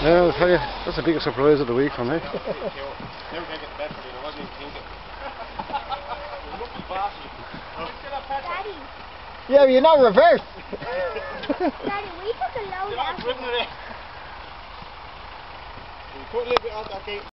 tell you, that's the biggest surprise of the week for me. Never take it to bed for me, I wasn't even thinking. Lucky bastard. Daddy, Yeah, you're not reverse. Daddy, we took a load You're out. dribbling it. A little bit off that gate.